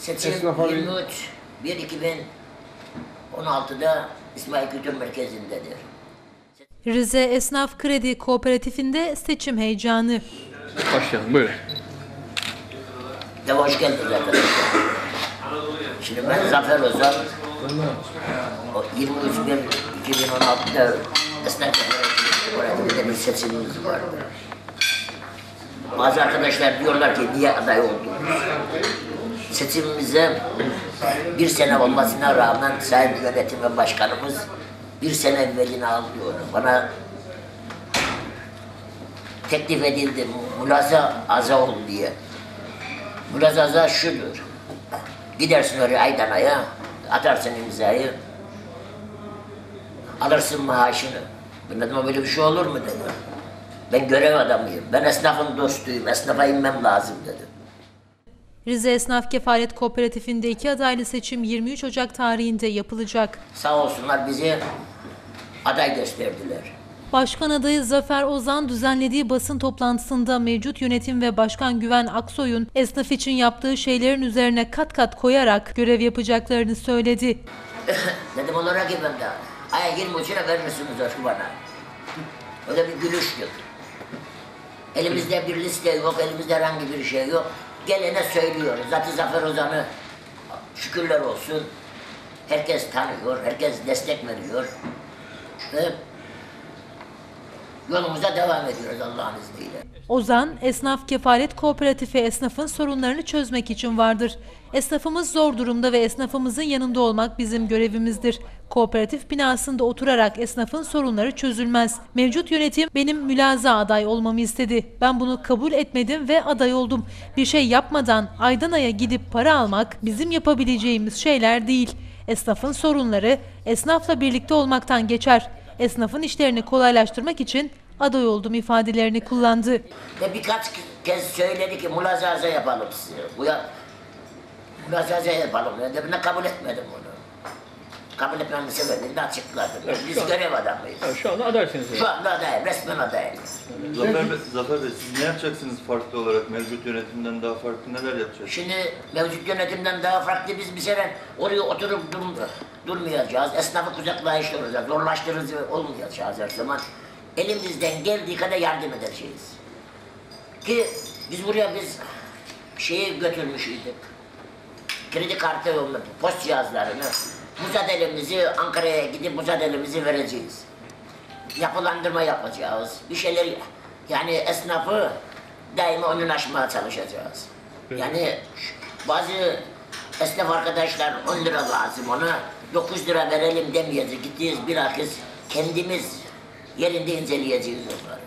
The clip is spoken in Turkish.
Seçim Esnaf abi- 23 1 2016'da İsmail Kültür Merkezi'ndedir. Rize Esnaf Kredi Kooperatifinde seçim heyecanı. Başlayalım buyurun. De hoş geldiniz arkadaşlar. Şimdi ben Zafer Ozan. O 23 1 2016'da Esnaf Kooperatifinde bir seçimimiz vardı. Bazı arkadaşlar diyorlar ki niye aday oldunuz? Seçimimize bir sene olmasına rağmen Sayın Yönetim ve Başkanımız bir sene evvelini alıyor. Bana teklif edildi mülaza aza ol diye. Mülaza aza şudur. Gidersin oraya aydan aya, atarsın imzayı, alırsın maaşını. Ben dedim böyle bir şey olur mu dedim. Ben görev adamıyım, ben esnafın dostuyum, esnafa inmem lazım dedim. Rize Esnaf Kefalet Kooperatifinde iki adaylı seçim 23 Ocak tarihinde yapılacak. Sağ olsunlar bizi aday gösterdiler. Başkan adayı Zafer Ozan düzenlediği basın toplantısında mevcut yönetim ve Başkan Güven Aksoy'un esnaf için yaptığı şeylerin üzerine kat kat koyarak görev yapacaklarını söyledi. Dedim onlara ben de aya 23 lira verir misiniz o bana? Öyle bir gülüştük. Elimizde bir liste yok, elimizde herhangi bir şey yok. Gelene söylüyoruz. Zaten Zafer Ozan'ı şükürler olsun. Herkes tanıyor, herkes destek veriyor. Ve yolumuza devam ediyoruz Allah'ın izniyle. Ozan, Esnaf Kefalet Kooperatifi esnafın sorunlarını çözmek için vardır. Esnafımız zor durumda ve esnafımızın yanında olmak bizim görevimizdir. Kooperatif binasında oturarak esnafın sorunları çözülmez. Mevcut yönetim benim mülaza aday olmamı istedi. Ben bunu kabul etmedim ve aday oldum. Bir şey yapmadan aydan aya gidip para almak bizim yapabileceğimiz şeyler değil. Esnafın sorunları esnafla birlikte olmaktan geçer. Esnafın işlerini kolaylaştırmak için aday oldum ifadelerini kullandı. Ve birkaç kez söyledi ki mülazaza yapalım size. Bu ya, mülazaza yapalım. Ben de kabul etmedim bunu. Kabul etmemin sebebini de açıkladım. Biz şu an- görev adamıyız. Ha, şu anda adaysınız. yani. Şu anda adayım, resmen adayım. Zafer Bey, Zafer Bey siz ne yapacaksınız farklı olarak? Mevcut yönetimden daha farklı neler yapacaksınız? Şimdi mevcut yönetimden daha farklı biz bir sene oraya oturup dur, durmayacağız. Esnafı kucaklayıştıracağız, zorlaştırıcı olmayacağız her zaman. Elimizden geldiği kadar yardım edeceğiz. Ki biz buraya biz şeyi götürmüşydük. Kredi kartı yolladık, post cihazlarını. Mücadelemizi Ankara'ya gidip mücadelemizi vereceğiz. Yapılandırma yapacağız. Bir şeyler yani esnafı daima onun aşmaya çalışacağız. Yani bazı esnaf arkadaşlar 10 lira lazım ona 9 lira verelim demeyeceğiz. Gideceğiz bilakis kendimiz yerinde inceleyeceğiz onları.